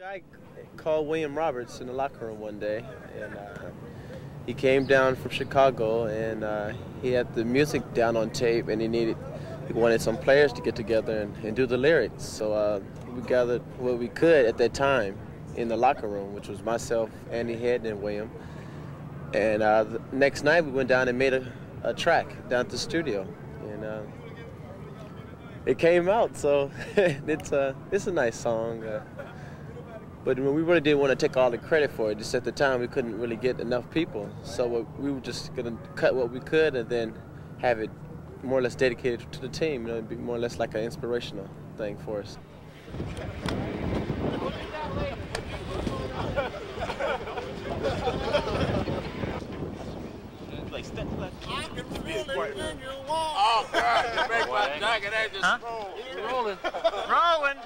guy called William Roberts in the locker room one day, and uh, he came down from Chicago, and uh, he had the music down on tape, and he needed, he wanted some players to get together and, and do the lyrics. So uh, we gathered what we could at that time in the locker room, which was myself, Andy Head, and William. And uh, the next night we went down and made a, a track down at the studio, and uh, it came out. So it's a it's a nice song. But we really didn't want to take all the credit for it. Just at the time, we couldn't really get enough people, so we were just gonna cut what we could and then have it more or less dedicated to the team. You know, it'd be more or less like an inspirational thing for us. Oh, God, you make my jacket and just Huh? roll. Rolling. Rolling.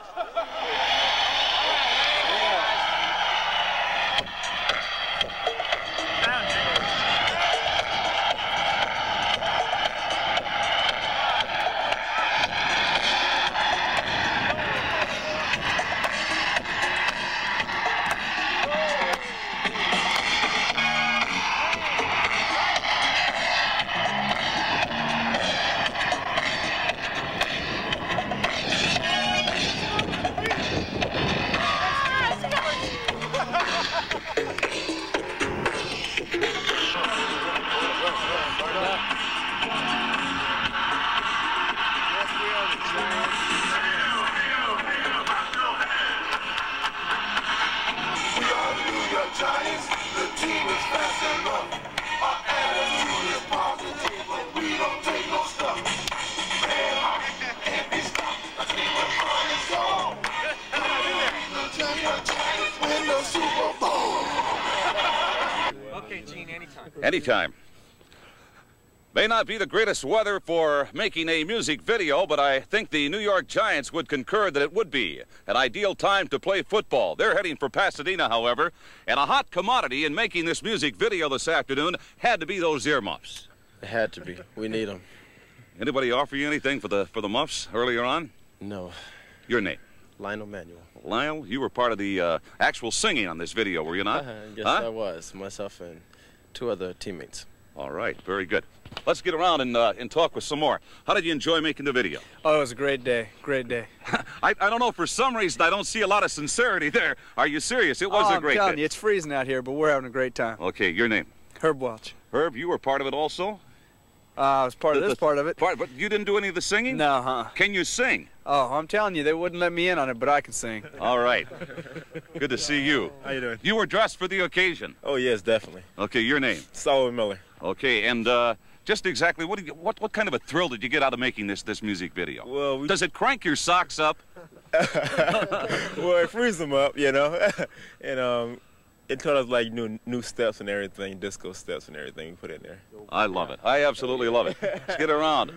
Okay, Gene, anytime. Anytime. May not be the greatest weather for making a music video, but I think the New York Giants would concur that it would be an ideal time to play football. They're heading for Pasadena, however, and a hot commodity in making this music video this afternoon had to be those earmuffs. It had to be. We need them. Anybody offer you anything for the for the muffs earlier on? No, Your name, Lionel Manuel. Lyle. You were part of the uh, actual singing on this video, were you not? Uh-huh, yes, Huh? I was. Myself and two other teammates. All right, very good. Let's get around and uh, and talk with some more. How did you enjoy making the video? Oh, it was a great day. Great day. I, I don't know. For some reason, I don't see a lot of sincerity there. Are you serious? It was oh, a I'm great telling day. you, it's freezing out here, but we're having a great time. Okay, your name, Herb Welch. Herb. You were part of it also. Uh, I was part of this the- part of it. Part, but you didn't do any of the singing. No, huh? Can you sing? Oh, I'm telling you, they wouldn't let me in on it, but I can sing. All right. Good to see you. How you doing? You were dressed for the occasion. Oh yes, definitely. Okay, your name. Solomon Miller. Okay, and uh, just exactly what, you, what what kind of a thrill did you get out of making this this music video? Well, we, Does it crank your socks up? well, it frees them up, you know, and um, it taught us like new new steps and everything, disco steps and everything we put in there. I love it. I absolutely love it. Let's get around.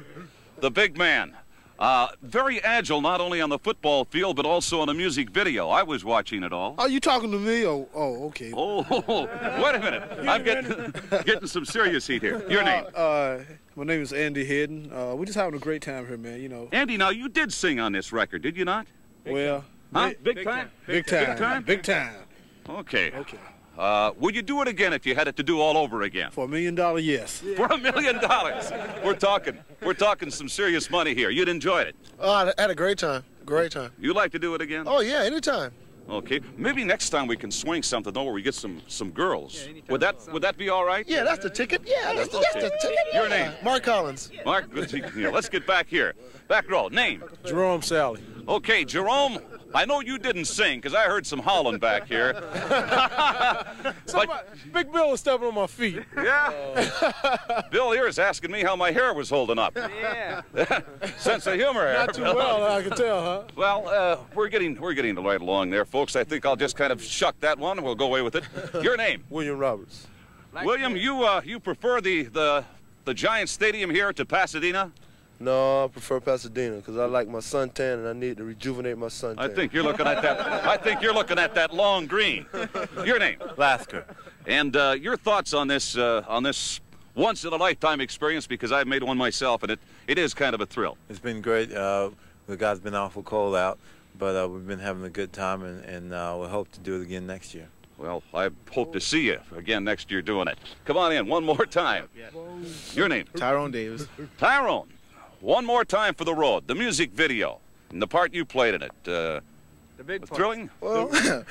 The big man. Uh, very agile, not only on the football field, but also on a music video. I was watching it all. Are you talking to me? Oh, oh, okay. Oh, wait a minute. I'm getting, getting some serious heat here. Your name? Uh, my name is Andy Headen. Uh, we're just having a great time here, man. You know, Andy, now you did sing on this record, did you not? well, Huh? Big, time? big time, Big time? big time. Okay. Okay, Uh, would you do it again if you had it to do all over again? for a million dollar, yes. For a million dollars. We're talking, we're talking some serious money here. You'd enjoyed it. Oh, I had a great time. Great time. You like to do it again? Oh yeah, anytime. Okay. Maybe next time we can swing something though where we get some some girls. would that would that be all right? Yeah, that's the ticket. Yeah, that's the, that's the ticket. Your yeah. name? Mark Collins. Mark, good to you. Let's get back here. Back row. Name. Jerome Sally. Okay, Jerome. I know you didn't sing because I heard some howling back here. but Big Bill was stepping on my feet. yeah, Bill here is asking me how my hair was holding up. Yeah. Sense of humor. Not too well, I can tell, huh? Well, uh, we're getting we're getting right along there, folks. I think I'll just kind of shuck that one and we'll go away with it. Your name, William Roberts. William. You uh, you prefer the the the Giant Stadium here to Pasadena? No, I prefer Pasadena because I like my suntan and I need to rejuvenate my suntan. I think you're looking at that. I think you're looking at that long green. Your name, Lasker. and uh, your thoughts on this uh, on this once in a lifetime experience because I've made one myself and it it is kind of a thrill. It's been great. Uh, the guy's been awful cold out, but uh, we've been having a good time, and, and uh, we hope to do it again next year. Well, I hope to see you again next year doing it. Come on in one more time. Your name? Tyrone Davis. Tyrone. One more time for the road. The music video and the part you played in it. Uh, The big part. thrilling. Well, I,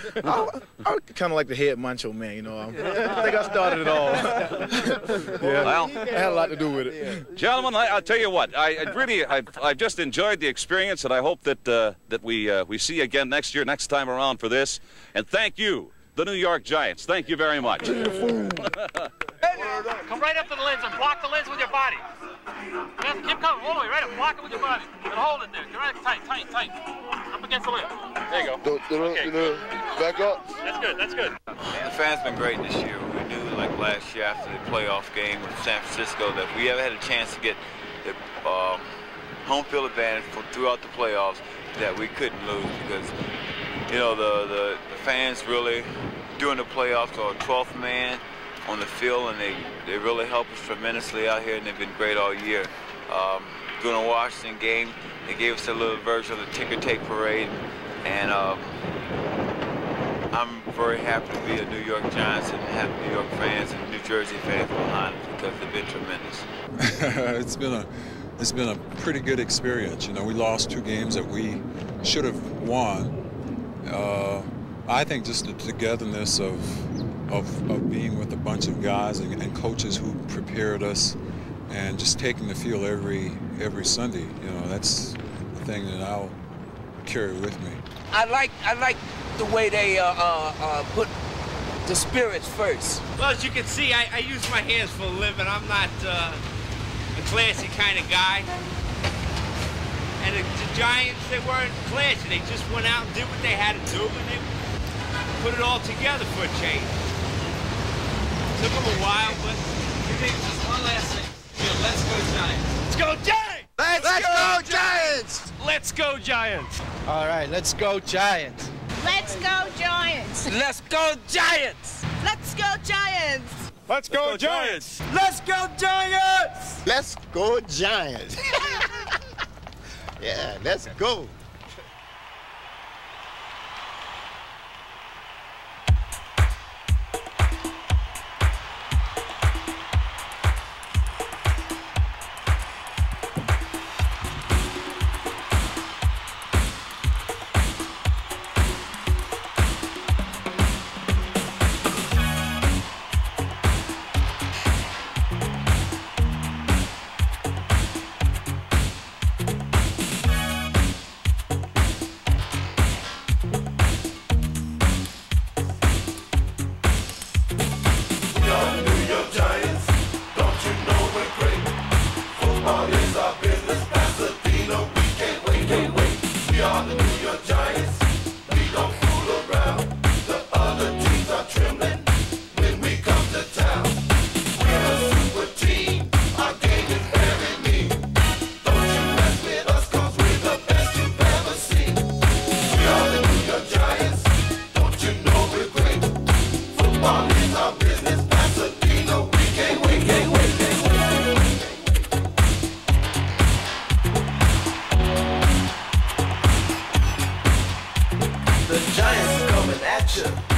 I kind of like the head macho man, you know. I'm- I think I started it all. yeah, Well, I had a lot to do with it. Gentlemen, I, I'll tell you what. I, I really, I've, I've just enjoyed the experience, and I hope that uh, that we uh, we see you again next year, next time around for this. And thank you, the New York Giants. Thank you very much. Come right up to the lens and block the lens with your body. Yes, keep coming all the way right up. Block it with your body. And hold it there. Get right tight, tight, tight. Up against the lens. There you go. Don't, don't, Okay, you back up. That's good. That's good. The fans been great this year. We knew, like last year after the playoff game with San Francisco, that we ever had a chance to get the um, home field advantage for, throughout the playoffs, that we couldn't lose because, you know, the, the, the fans really, during the playoffs, are a 12th man on the field, and they, they really help us tremendously out here, and they've been great all year. Um, during the Washington game, they gave us a little version of the ticker tape parade, and um, I'm very happy to be a New York Giants and have New York fans and New Jersey fans behind us because they've been tremendous. it's been a it's been a pretty good experience. You know, we lost two games that we should have won. Uh, I think just the togetherness of, of of being with a bunch of guys and, and coaches who prepared us, and just taking the field every every Sunday. You know, that's the thing that I'll carry with me. I like I like the way they uh, uh, uh, put the spirits first. Well, as you can see, I, I use my hands for a living. I'm not uh, a classy kind of guy. And the, the Giants, they weren't classy. They just went out and did what they had to do, and they put it all together for a change. Took them a while, but just one last thing. Let's go Giants. Let's go Giants! Let's, go, Giants! Let's go Giants! All right, let's go Giants. Let's go Giants! Let's go Giants! Let's go Giants! Let's go, Giants! Let's go Giants! Let's go Giants. yeah, let's go. The